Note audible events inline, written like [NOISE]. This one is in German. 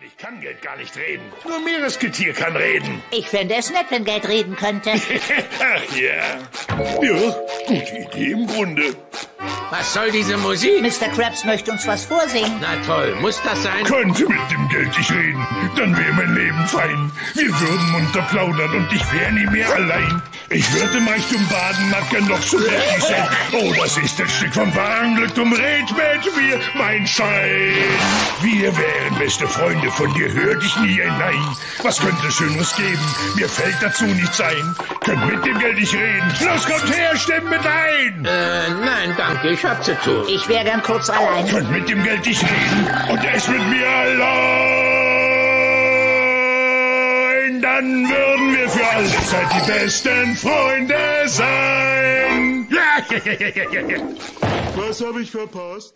Ich kann Geld gar nicht reden. Nur Meeresgetier kann reden. Ich fände es nett, wenn Geld reden könnte. [LAUGHS] Ach ja. Ja, gute Idee im Grunde. Was soll diese Musik? Mr. Krabs möchte uns was vorsingen. Na toll, muss das sein? Könnte mit dem Geld ich reden, dann wäre mein Leben fein. Wir würden munter plaudern und ich wäre nie mehr allein. Ich würde im Reichtum baden, mag noch so glücklich sein. Oh, das ist ein Stück vom wahren Glück, drum red mit mir, mein Schein. Wir wären beste Freunde, von dir hörte ich nie ein Nein. Was könnte Schönes geben? Mir fällt dazu nichts ein. Könnt mit dem Geld nicht reden. Los, kommt her, stimmt mit ein. Äh, nein, danke, ich hab zu tun. Ich wäre gern kurz allein. Könnt mit dem Geld nicht reden und er ist mit mir allein. Dann würden wir für alle Zeit die besten Freunde sein. Ja, Was habe ich verpasst?